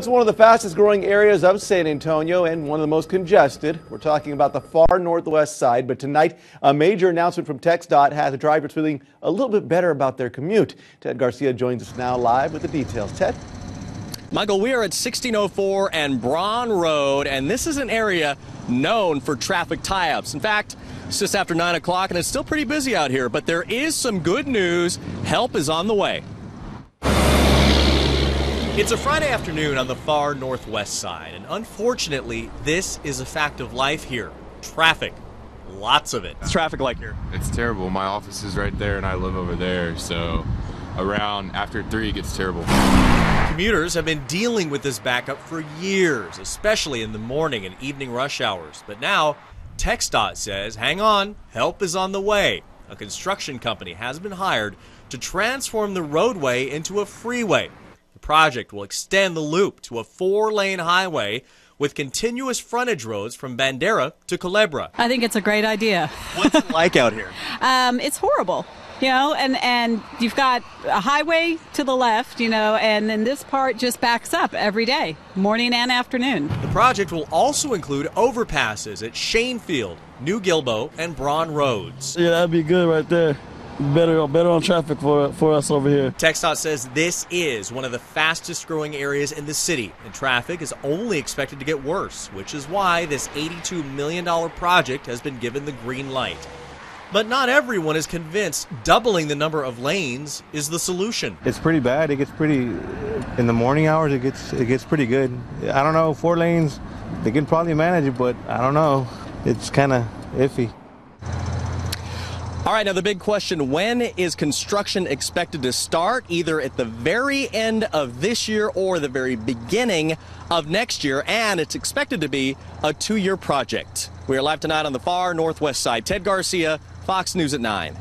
It's one of the fastest growing areas of San Antonio and one of the most congested. We're talking about the far northwest side, but tonight a major announcement from TxDOT has the drivers feeling a little bit better about their commute. Ted Garcia joins us now live with the details. Ted? Michael, we are at 1604 and Braun Road, and this is an area known for traffic tie-ups. In fact, it's just after 9 o'clock and it's still pretty busy out here, but there is some good news. Help is on the way. It's a Friday afternoon on the far northwest side, and unfortunately, this is a fact of life here. Traffic. Lots of it. It's traffic like here. It's terrible. My office is right there and I live over there, so around after 3 it gets terrible. Commuters have been dealing with this backup for years, especially in the morning and evening rush hours. But now, TxDOT says, hang on, help is on the way. A construction company has been hired to transform the roadway into a freeway project will extend the loop to a four lane highway with continuous frontage roads from Bandera to Culebra. I think it's a great idea. What's it like out here? Um, it's horrible. You know, and, and you've got a highway to the left, you know, and then this part just backs up every day, morning and afternoon. The project will also include overpasses at Shaenfield, New Guilbeau, and Braun Roads. Yeah, that'd be good right there better better on traffic for for us over here. TxDOT says this is one of the fastest growing areas in the city, and traffic is only expected to get worse, which is why this $82 million project has been given the green light. But not everyone is convinced doubling the number of lanes is the solution. It's pretty bad. It gets pretty in the morning hours. It gets it gets pretty good. I don't know. Four lanes, they can probably manage it, but I don't know. It's kind of iffy. All right, now the big question when is construction expected to start? Either at the very end of this year or the very beginning of next year, and it's expected to be a two year project. We are live tonight on the far northwest side. Ted Garcia, Fox News at 9.